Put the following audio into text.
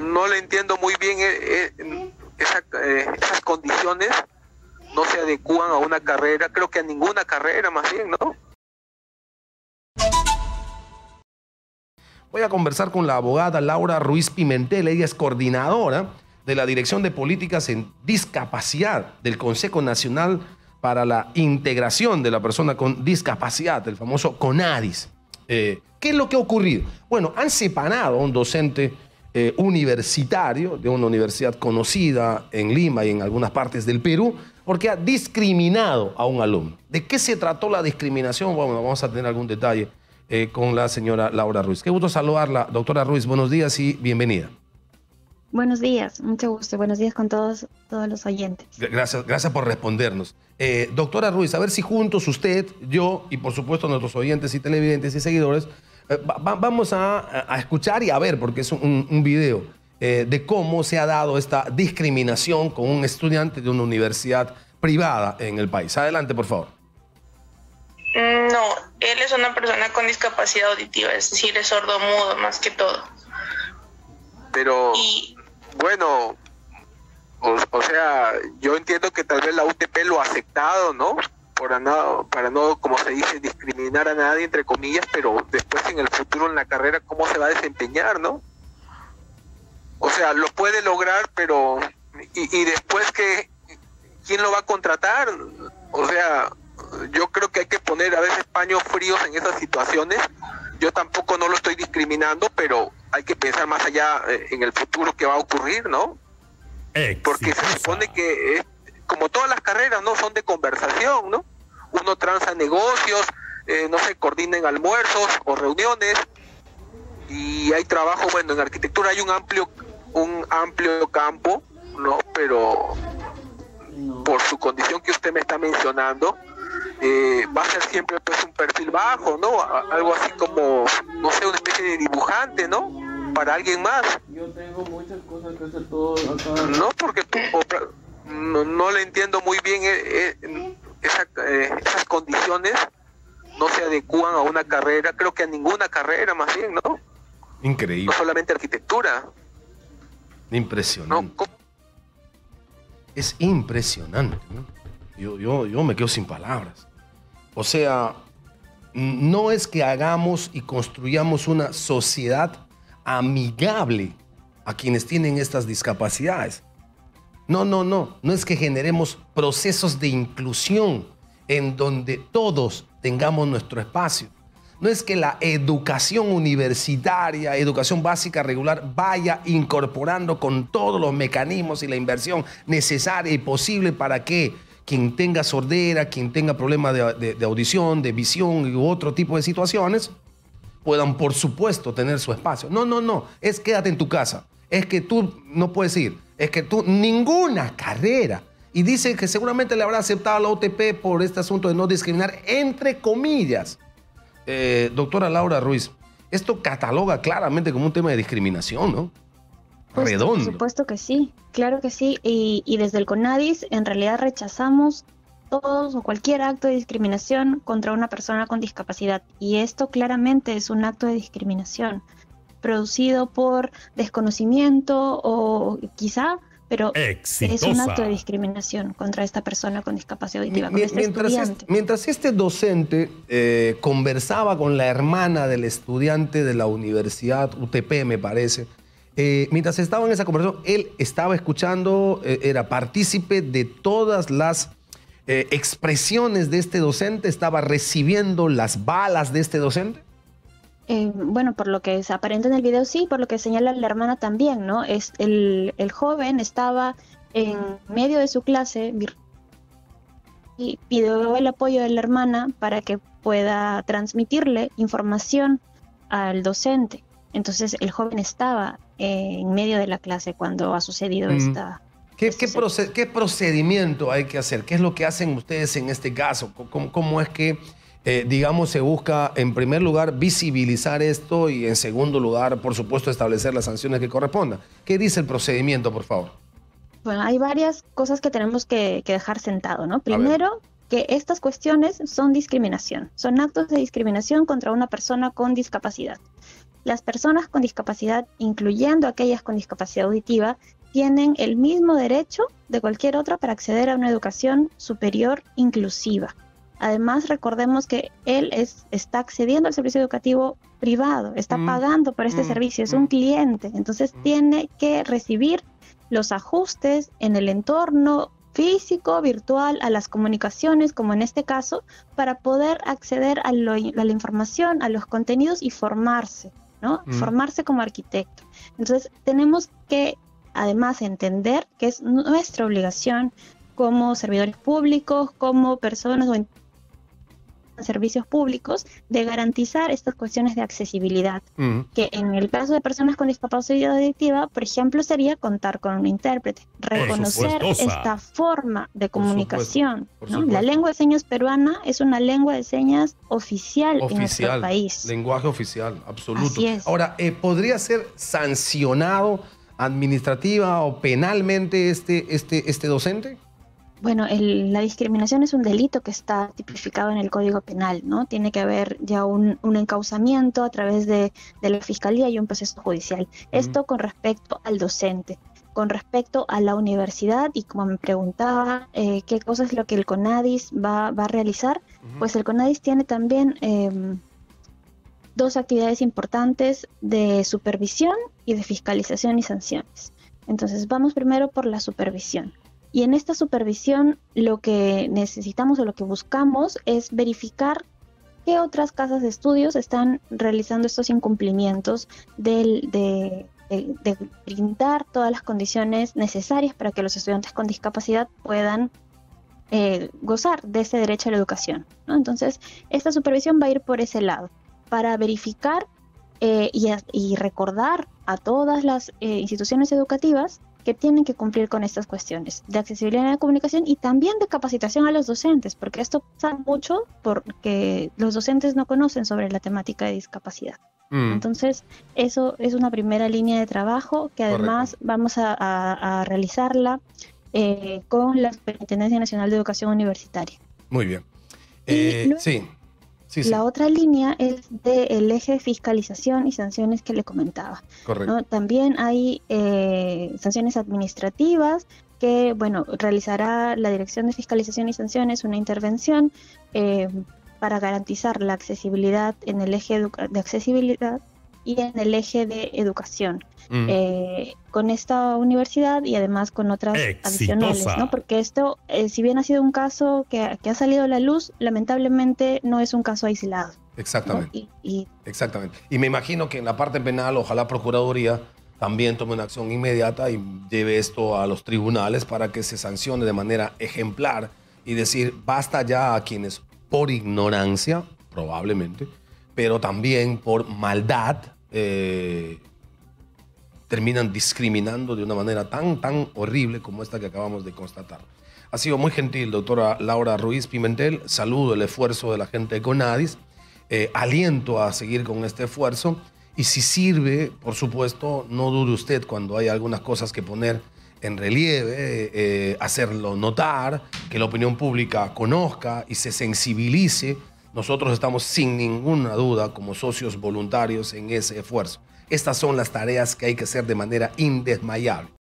no, le entiendo muy bien eh, eh, esas condiciones no se adecúan a una carrera, creo que a ninguna carrera más bien, ¿no? Voy a conversar con la abogada Laura Ruiz Pimentel, ella es coordinadora de la Dirección de Políticas en Discapacidad del Consejo Nacional para la Integración de la Persona con Discapacidad, el famoso CONADIS. Eh, ¿Qué es lo que ha ocurrido? Bueno, han separado a un docente eh, universitario de una universidad conocida en Lima y en algunas partes del Perú porque ha discriminado a un alumno. ¿De qué se trató la discriminación? Bueno, vamos a tener algún detalle eh, con la señora Laura Ruiz. Qué gusto saludarla, doctora Ruiz. Buenos días y bienvenida. Buenos días, mucho gusto. Buenos días con todos, todos los oyentes. Gracias, gracias por respondernos. Eh, doctora Ruiz, a ver si juntos usted, yo y por supuesto nuestros oyentes y televidentes y seguidores, eh, vamos a, escuchar y a ver, porque es un, un video eh, de cómo se ha dado esta discriminación con un estudiante de una universidad privada en el país. Adelante, por favor. No, él es una persona con discapacidad auditiva, es decir, es sordo mudo más que todo. Pero, bueno, o, sea, yo entiendo que tal vez la UTP lo ha aceptado, ¿no? Para no, para no, como se dice, discriminar a nadie, entre comillas, pero después en el futuro en la carrera, ¿cómo se va a desempeñar, no? O sea, lo puede lograr, pero... Y, y después que... ¿Quién lo va a contratar? O sea, yo creo que hay que poner a veces paños fríos en esas situaciones. Yo tampoco no lo estoy discriminando, pero hay que pensar más allá eh, en el futuro que va a ocurrir, ¿no? Porque se supone que, como todas las carreras, ¿no? Son de conversación, ¿no? Uno transa negocios, eh, no se coordina almuerzos o reuniones, y hay trabajo, bueno, en arquitectura hay un amplio, un amplio campo, ¿no? Pero por su condición que usted me está mencionando, eh, va a ser siempre pues un perfil bajo, ¿no? Algo así como, no sé, una especie de dibujante, ¿no? Para alguien más. Yo tengo muchas cosas que hacer todo acá. No, porque no, le entiendo muy bien eh, eh, esas condiciones no se adecúan a una carrera, creo que a ninguna carrera más bien, ¿no? Increíble. No solamente arquitectura. Impresionante. es impresionante. Yo, yo, yo me quedo sin palabras. O sea, no es que hagamos y construyamos una sociedad amigable a quienes tienen estas discapacidades. No, no, no. No es que generemos procesos de inclusión en donde todos tengamos nuestro espacio. No es que la educación universitaria, educación básica regular, vaya incorporando con todos los mecanismos y la inversión necesaria y posible para que quien tenga sordera, quien tenga problemas de, audición, de visión u otro tipo de situaciones, puedan, por supuesto, tener su espacio. No, no, no, es quédate en tu casa. Es que tú no puedes ir. Es que tú, ninguna carrera. Y dice que seguramente le habrá aceptado la OTP por este asunto de no discriminar, entre comillas. Eh, doctora Laura Ruiz, esto cataloga claramente como un tema de discriminación, ¿no? Pues, Redondo. Por supuesto que sí, claro que sí. Y, desde el CONADIS en realidad rechazamos todos o cualquier acto de discriminación contra una persona con discapacidad. Y esto claramente es un acto de discriminación producido por desconocimiento o quizá, pero es un acto de discriminación contra esta persona con discapacidad auditiva. Este mientras, este, mientras, este, docente eh, conversaba con la hermana del estudiante de la universidad UTP, me parece, eh, mientras estaba en esa conversación, él estaba escuchando, eh, era partícipe de todas las eh, expresiones de este docente, estaba recibiendo las balas de este docente. Bueno, por lo que se aparenta en el video, sí, por lo que señala la hermana también, ¿no? Es el, el joven estaba en medio de su clase y pidió el apoyo de la hermana para que pueda transmitirle información al docente. Entonces el joven estaba eh, en medio de la clase cuando ha sucedido mm. esta... ¿Qué, qué, procedimiento hay que hacer? ¿Qué es lo que hacen ustedes en este caso? ¿Cómo, es que, eh, digamos, se busca, en primer lugar, visibilizar esto y, en segundo lugar, por supuesto, establecer las sanciones que correspondan? ¿Qué dice el procedimiento, por favor? Bueno, hay varias cosas que tenemos que, que dejar sentado, ¿no? Primero, que estas cuestiones son discriminación, son actos de discriminación contra una persona con discapacidad. las personas con discapacidad, incluyendo aquellas con discapacidad auditiva, tienen el mismo derecho de cualquier otra para acceder a una educación superior inclusiva. Además, recordemos que él es, está accediendo al servicio educativo privado, está mm. pagando por este mm. servicio, es un mm. cliente, entonces tiene que recibir los ajustes en el entorno físico, virtual, a las comunicaciones, como en este caso, para poder acceder a, a la información, a los contenidos y formarse, ¿no? Formarse como arquitecto. Entonces, tenemos que además entender que es nuestra obligación como servidores públicos, como personas o servicios públicos de garantizar estas cuestiones de accesibilidad, mm. que en el caso de personas con discapacidad auditiva, por ejemplo, sería contar con un intérprete, reconocer esta forma de comunicación. La lengua de señas peruana es una lengua de señas oficial, en nuestro país. Lenguaje oficial, absoluto. Ahora, eh, ¿podría ser sancionado administrativa o penalmente este, este, este docente? Bueno, la discriminación es un delito que está tipificado en el Código Penal, ¿no? Tiene que haber ya un, encauzamiento a través de, la Fiscalía y un proceso judicial. Esto con respecto al docente. Con respecto a la universidad, y como me preguntaba, eh, ¿qué cosa es lo que el CONADIS va, a realizar? Pues el CONADIS tiene también em, dos actividades importantes de supervisión y de fiscalización y sanciones. Entonces, vamos primero por la supervisión. Y en esta supervisión lo que necesitamos o lo que buscamos es verificar qué otras casas de estudios están realizando estos incumplimientos de, brindar todas las condiciones necesarias para que los estudiantes con discapacidad puedan eh, gozar de ese derecho a la educación. Entonces, esta supervisión va a ir por ese lado, para verificar eh, y, recordar a todas las eh, instituciones educativas que tienen que cumplir con estas cuestiones de accesibilidad a la comunicación y también de capacitación a los docentes, porque esto pasa mucho porque los docentes no conocen sobre la temática de discapacidad. Mm. Entonces, eso es una primera línea de trabajo que además vamos a, realizarla eh, con la Superintendencia Nacional de Educación Universitaria. Muy bien. Eh, sí. La otra línea es del eje de fiscalización y sanciones que le comentaba. Correcto. También hay eh, sanciones administrativas que, bueno, realizará la Dirección de Fiscalización y Sanciones una intervención eh, para garantizar la accesibilidad en el eje de accesibilidad y en el eje de educación. Mm. Eh, con esta universidad y además con otras adicionales, ¿no? Porque esto, eh, si bien ha sido un caso que, ha salido a la luz, lamentablemente no es un caso aislado. Exactamente. Y, Exactamente. Y me imagino que en la parte penal, ojalá Procuraduría también tome una acción inmediata y lleve esto a los tribunales para que se sancione de manera ejemplar y decir, basta ya a quienes por ignorancia, probablemente, pero también por maldad, eh, terminan discriminando de una manera tan, tan horrible como esta que acabamos de constatar. Ha sido muy gentil, doctora Laura Ruiz Pimentel. Saludo el esfuerzo de la gente de Conadis. Eh, aliento a seguir con este esfuerzo. Y si sirve, por supuesto, no dude usted cuando hay algunas cosas que poner en relieve, eh, hacerlo notar, que la opinión pública conozca y se sensibilice. Nosotros estamos sin ninguna duda como socios voluntarios en ese esfuerzo. Estas son las tareas que hay que hacer de manera indesmayable.